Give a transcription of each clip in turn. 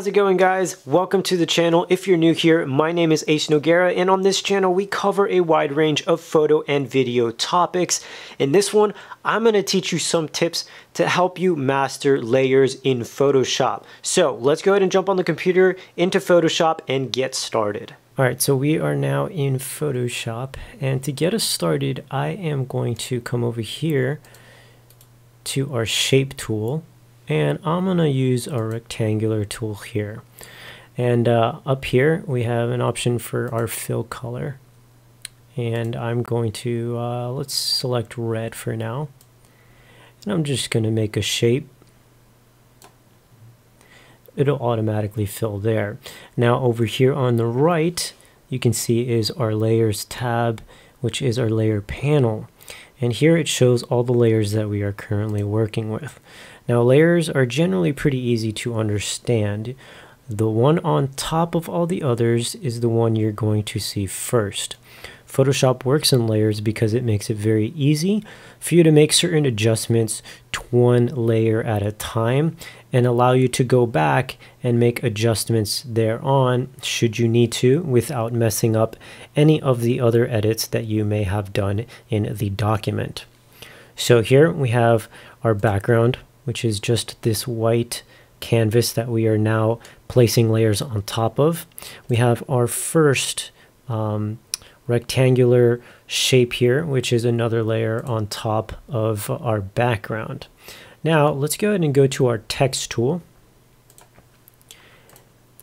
How's it going guys? Welcome to the channel. If you're new here, my name is Ace Noguera and on this channel we cover a wide range of photo and video topics. In this one, I'm going to teach you some tips to help you master layers in Photoshop. So let's go ahead and jump on the computer into Photoshop and get started. Alright, so we are now in Photoshop and to get us started, I am going to come over here to our shape tool and I'm to use a rectangular tool here. And uh, up here we have an option for our fill color. And I'm going to, uh, let's select red for now. And I'm just to make a shape. It'll automatically fill there. Now over here on the right, you can see is our layers tab, which is our layer panel. And here it shows all the layers that we are currently working with. Now layers are generally pretty easy to understand. The one on top of all the others is the one you're going to see first. Photoshop works in layers because it makes it very easy for you to make certain adjustments to one layer at a time and allow you to go back and make adjustments thereon should you need to without messing up any of the other edits that you may have done in the document. So here we have our background which is just this white canvas that we are now placing layers on top of. We have our first um, rectangular shape here, which is another layer on top of our background. Now let's go ahead and go to our text tool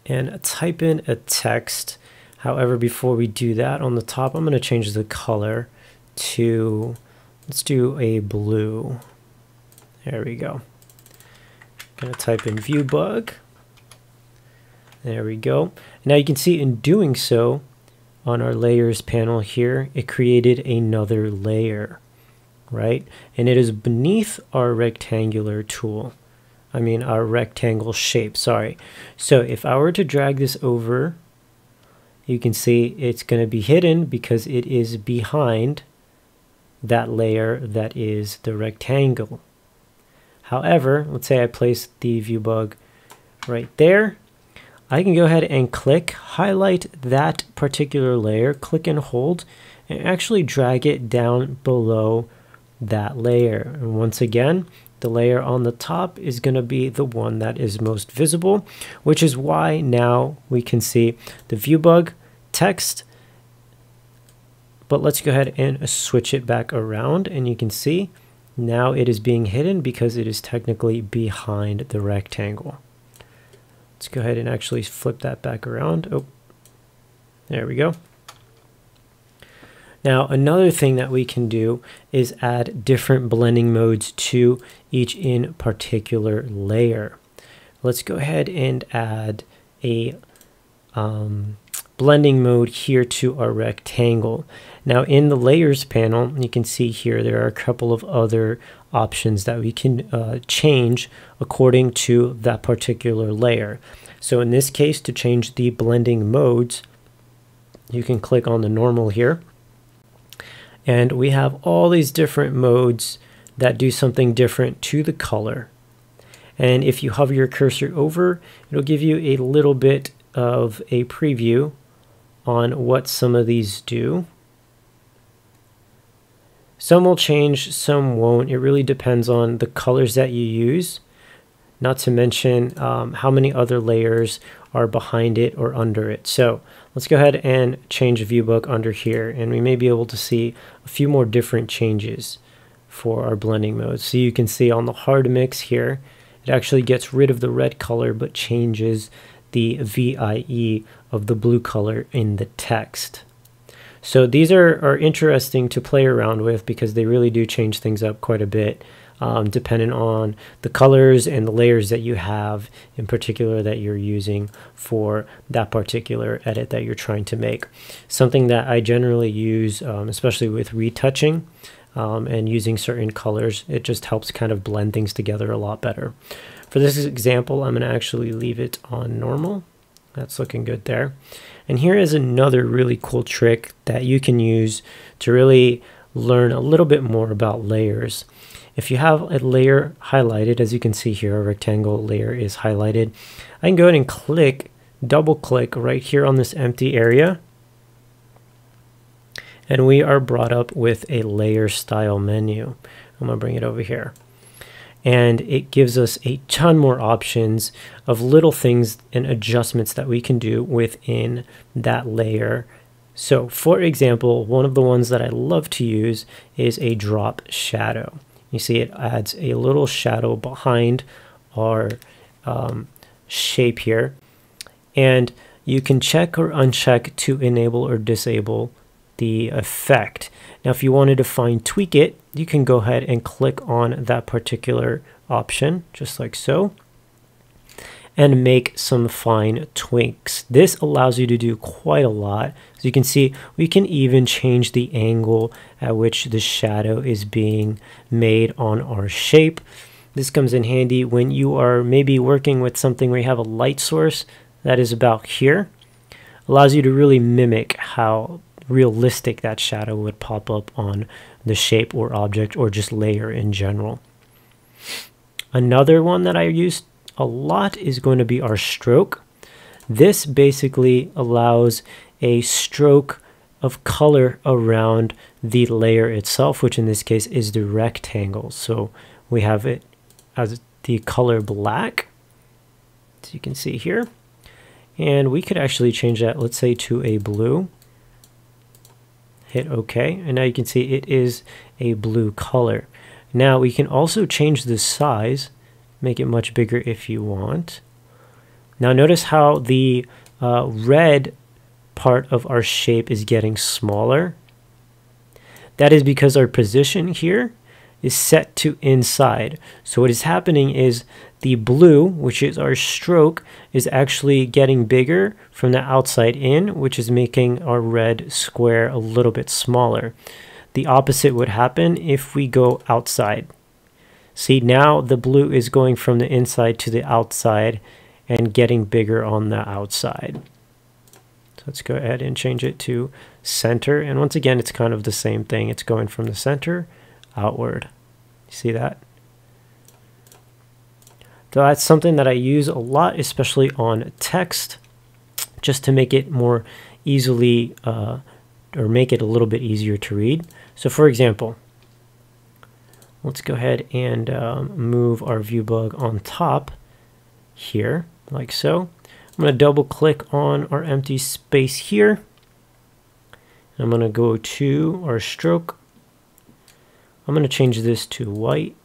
and type in a text. However, before we do that, on the top, I'm going to change the color to, let's do a blue. There we go. Gonna type in view bug. There we go. Now you can see in doing so, on our layers panel here, it created another layer, right? And it is beneath our rectangular tool. I mean our rectangle shape, sorry. So if I were to drag this over, you can see it's going to be hidden because it is behind that layer that is the rectangle. However, let's say I place the view bug right there. I can go ahead and click, highlight that particular layer, click and hold, and actually drag it down below that layer. And once again, the layer on the top is going to be the one that is most visible, which is why now we can see the view bug text. But let's go ahead and switch it back around and you can see now it is being hidden because it is technically behind the rectangle. Let's go ahead and actually flip that back around. Oh, there we go. Now another thing that we can do is add different blending modes to each in particular layer. Let's go ahead and add a um, blending mode here to our rectangle. Now in the layers panel, you can see here there are a couple of other options that we can uh, change according to that particular layer. So in this case, to change the blending modes, you can click on the normal here. And we have all these different modes that do something different to the color. And if you hover your cursor over, it'll give you a little bit of a preview on what some of these do. Some will change, some won't. It really depends on the colors that you use, not to mention um, how many other layers are behind it or under it. So let's go ahead and change ViewBug under here, and we may be able to see a few more different changes for our blending mode. So you can see on the hard mix here, it actually gets rid of the red color but changes the VIE of the blue color in the text. So these are, are interesting to play around with because they really do change things up quite a bit um, depending on the colors and the layers that you have in particular that you're using for that particular edit that you're trying to make. Something that I generally use, um, especially with retouching um, and using certain colors, it just helps kind of blend things together a lot better. For this example, I'm going to actually leave it on normal. That's looking good there. And here is another really cool trick that you can use to really learn a little bit more about layers. If you have a layer highlighted, as you can see here, a rectangle layer is highlighted, I can go ahead and click, double click right here on this empty area. And we are brought up with a layer style menu. I'm gonna bring it over here. And it gives us a ton more options of little things and adjustments that we can do within that layer so for example, one of the ones that I love to use is a drop shadow. You see it adds a little shadow behind our um, shape here. And you can check or uncheck to enable or disable the effect. Now, if you wanted to fine tweak it, you can go ahead and click on that particular option, just like so and make some fine tweaks. This allows you to do quite a lot. As you can see, we can even change the angle at which the shadow is being made on our shape. This comes in handy when you are maybe working with something where you have a light source that is about here. Allows you to really mimic how realistic that shadow would pop up on the shape or object or just layer in general. Another one that I use a lot is going to be our stroke. This basically allows a stroke of color around the layer itself, which in this case is the rectangle. So we have it as the color black, as you can see here. And we could actually change that, let's say to a blue. Hit OK, and now you can see it is a blue color. Now we can also change the size make it much bigger if you want. Now notice how the uh, red part of our shape is getting smaller. That is because our position here is set to inside. So what is happening is the blue, which is our stroke, is actually getting bigger from the outside in, which is making our red square a little bit smaller. The opposite would happen if we go outside. See, now the blue is going from the inside to the outside and getting bigger on the outside. So let's go ahead and change it to center. And once again, it's kind of the same thing. It's going from the center outward. See that? So that's something that I use a lot, especially on text, just to make it more easily, uh, or make it a little bit easier to read. So for example, let's go ahead and um, move our view bug on top here, like so. I'm going to double click on our empty space here. I'm going to go to our stroke. I'm going to change this to white.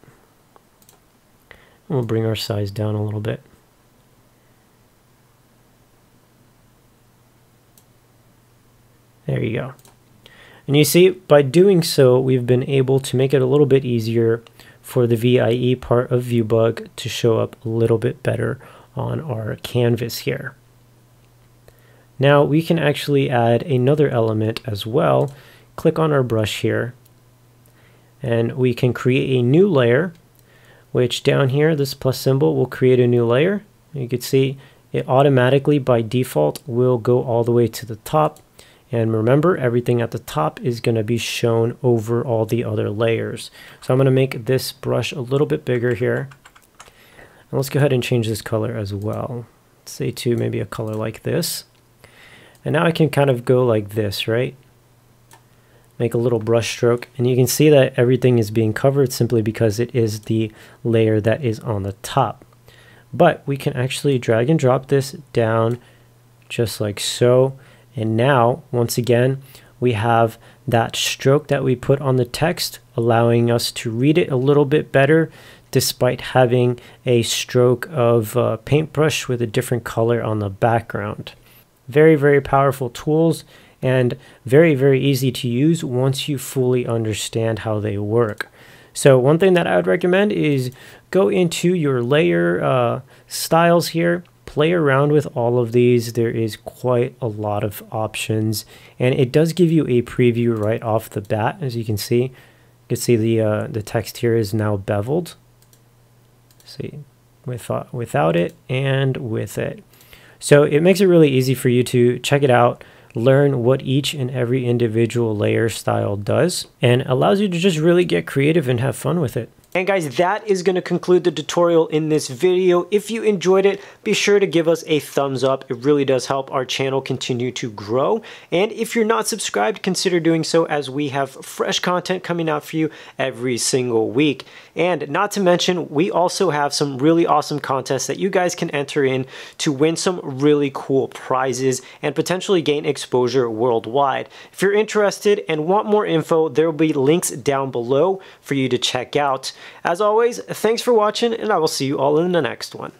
And we'll bring our size down a little bit. There you go. And you see, by doing so, we've been able to make it a little bit easier for the VIE part of ViewBug to show up a little bit better on our canvas here. Now we can actually add another element as well. Click on our brush here and we can create a new layer which down here this plus symbol will create a new layer. You can see it automatically by default will go all the way to the top and remember, everything at the top is going to be shown over all the other layers. So I'm going to make this brush a little bit bigger here. And let's go ahead and change this color as well. Say to maybe a color like this. And now I can kind of go like this, right? Make a little brush stroke. And you can see that everything is being covered simply because it is the layer that is on the top. But we can actually drag and drop this down just like so and now, once again, we have that stroke that we put on the text, allowing us to read it a little bit better despite having a stroke of uh, paintbrush with a different color on the background. Very, very powerful tools and very, very easy to use once you fully understand how they work. So one thing that I would recommend is go into your layer uh, styles here play around with all of these. There is quite a lot of options and it does give you a preview right off the bat. As you can see, you can see the, uh, the text here is now beveled. See, with, uh, without it and with it. So it makes it really easy for you to check it out, learn what each and every individual layer style does and allows you to just really get creative and have fun with it. And guys, that is going to conclude the tutorial in this video. If you enjoyed it, be sure to give us a thumbs up. It really does help our channel continue to grow. And if you're not subscribed, consider doing so as we have fresh content coming out for you every single week. And not to mention, we also have some really awesome contests that you guys can enter in to win some really cool prizes and potentially gain exposure worldwide. If you're interested and want more info, there will be links down below for you to check out. As always, thanks for watching, and I will see you all in the next one.